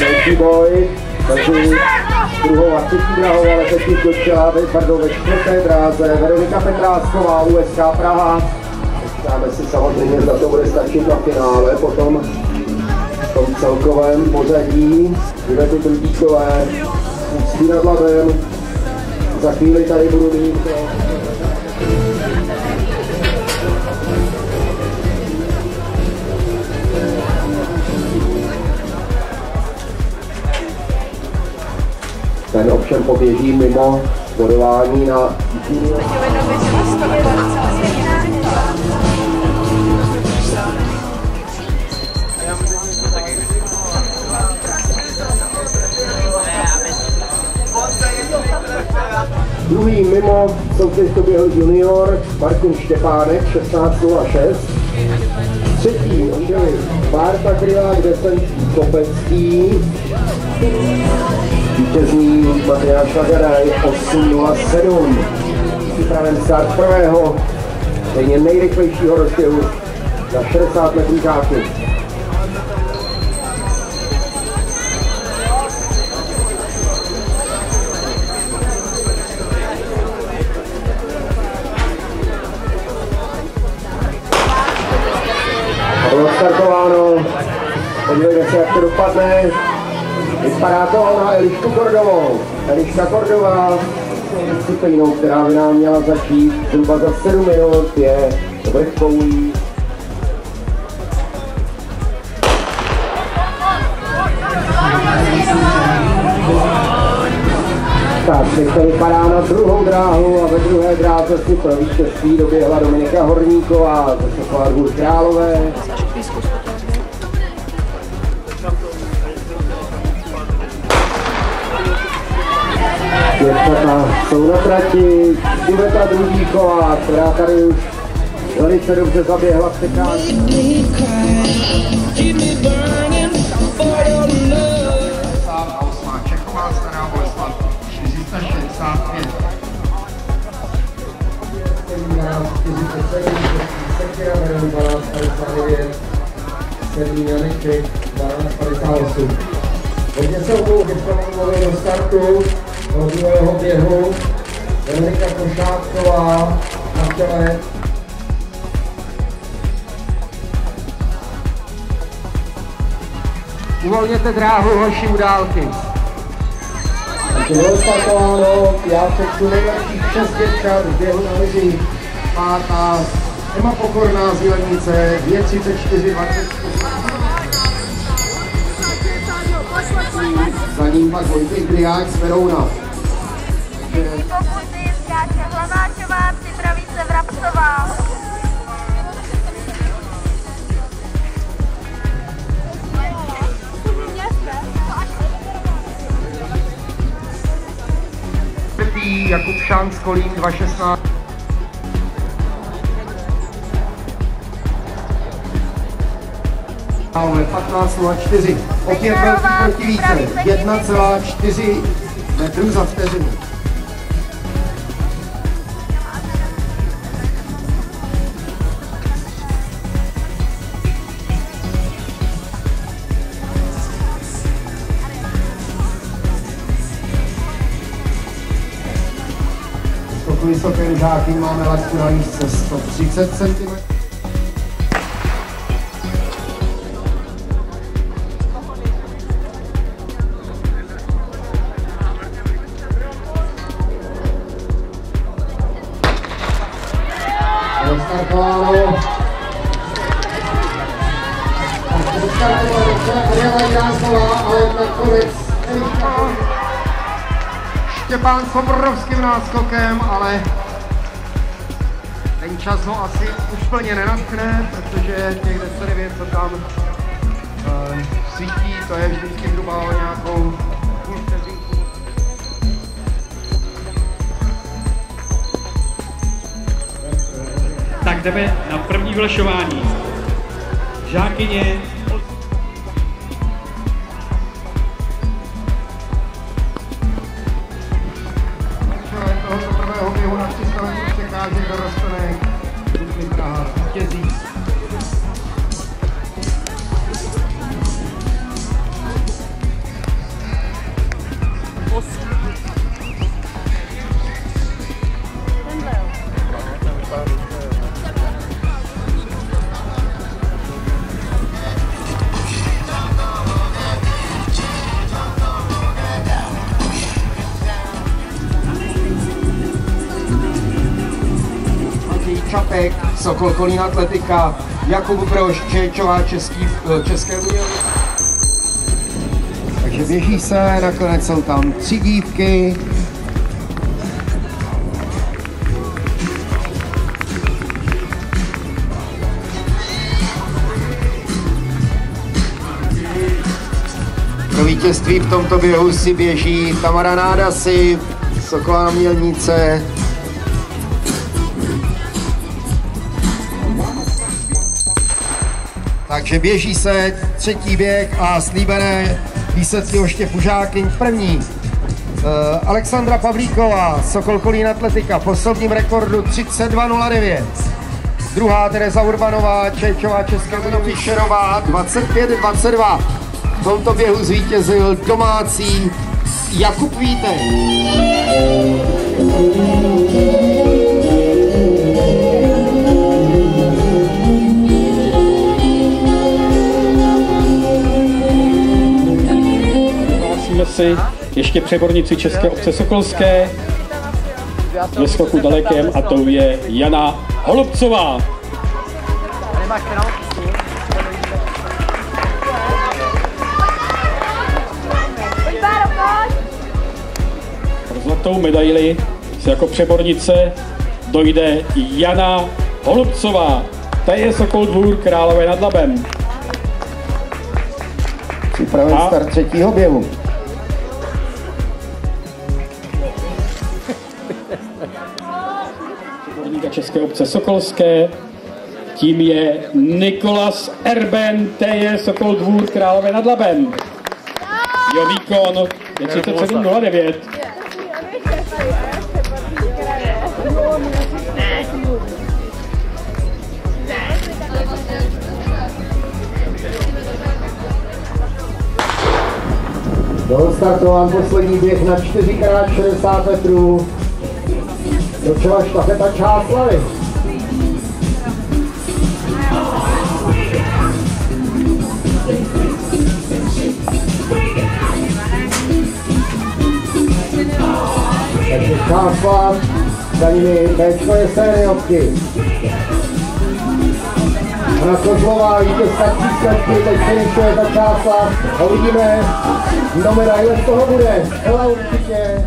Velký boj. Mezi druhou a třetí drahou, ale teď už dočela, pardon, ve čtvrté dráze. Veronika Petrásková, USK Praha. Počkáme si samozřejmě, zda to bude stačit na finále. Potom v tom celkovém pořadí bude to Trudíkové Ústí nad Labem. Za chvíli tady budu mít Ten ovšem poběží mimo bodování na. Druhý mimo soutěž to běhl junior Martin Štěpánek 16.06. Třetí Bárta Krylák, Desenčí Kopecký. Vítězný Matyáš Lagaraj 8.07. Připraven start prvého, stejně nejrychlejšího rozběhu na 60 metrů. A bylo startováno. Podívejme se, jak to dopadne. Vypadá to na Elišku Kordovou. Eliška Kordová disciplínou, která by nám měla začít zhruba za 7 minut, je vrcholí. Tak, teď to vypadá na druhou dráhu a ve druhé dráze si pro vítězství doběhla Dominika Horníková ze Sokova Dvůr Králové. Děvčata jsou na trati, Iveta Drudíková, která tady už velice dobře zaběhla osmá Čechová stará Boleslav 465. Hodně se obou vypromovali do startu druhého běhu. Veronika Košátková na čele. Uvolněte dráhu, hoši u dálky. Takže bylo startováno, já přečtu nejlepších šest děvčat v běhu na lyži. Pátá Ema Pokorná z Jílenice, 2.34, 24. Za ním pak Vojtěch Briák z Verouna. Pokusy skáče Hlaváčová, připraví se Vrabcová. Jakub Šán z Kolín 216. Máme 15.04. Opět velký protivíce. 1,4 metrů za vteřinu. Vysoké žáky máme laťku na výšce 130 cm. Rozstartováno. Adriana Jásová, ale nakonec Štěpán s obrovským náskokem, ale ten čas ho asi už plně nenatkne, protože těch 10 co tam uh, svítí, to je vždycky zhruba o nějakou půl vteřinku. Tak jdeme na první vylašování. Žákyně Čapek, Sokol Kolín Atletika, Jakub Brož, Čečová, Český, eh, České Budějovice. Takže běží se, nakonec jsou tam tři dívky, Pro vítězství v tomto běhu si běží Tamara Nádasy, Sokola na Mělnice. Takže běží se třetí běh a slíbené výsledky ještě Pužákyň. První uh, Alexandra Pavlíková, Sokol Kolín Atletika, v osobním rekordu 32.09. Druhá Tereza Urbanová, Čejčová, Česká Fischerová, 25-22. V tomto běhu zvítězil domácí Jakub Vítek. Si ještě přebornici České obce Sokolské ve skoku dalekém a tou je Jana Holubcová. Pro zlatou medaili se jako přebornice dojde Jana Holubcová. Ta je Sokol Dvůr Králové nad Labem. Připraven start třetího běhu. České obce Sokolské. Tím je Nikolas Erben, to je Sokol Dvůr Králové nad Labem. Jeho výkon je 37.09. Byl startován poslední běh na 4x60 metrů. Dočela štafeta Čáslavy. Takže Čáslav, za nimi Bčko je sériovky. Hra Kozlová, vítězka přísledky, teď finišuje za Čáslav uvidíme, kdo medaile z toho bude. Hela určitě.